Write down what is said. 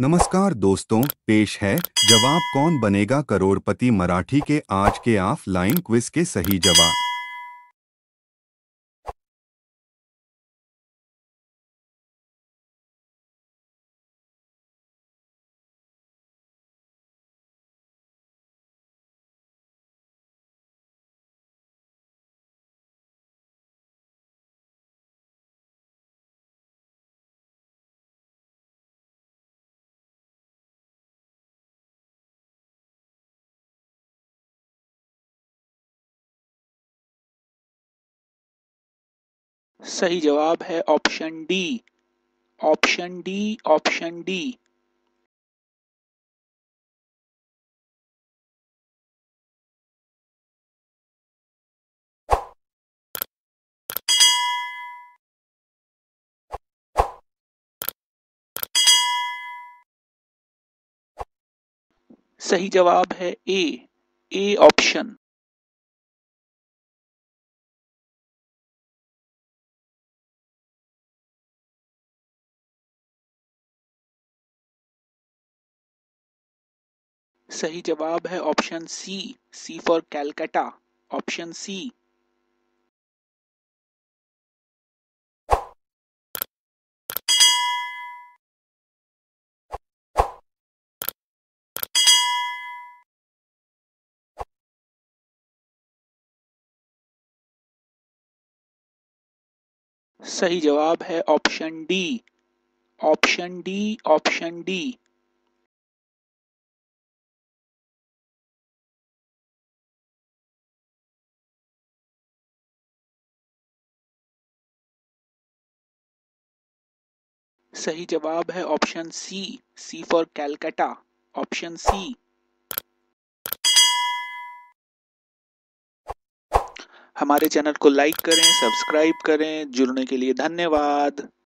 नमस्कार दोस्तों, पेश है जवाब कौन बनेगा करोड़पति मराठी के आज के ऑफलाइन क्विज के सही जवाब। सही जवाब है option D. Option D option D. सही जवाब है ए। A option. सही जवाब है option C C for Calcutta option C. सही जवाब है option D option D option D. सही जवाब है option C C for Calcutta option C हमारे चैनल को लाइक करें, सब्सक्राइब करें, जुड़ने के लिए धन्यवाद।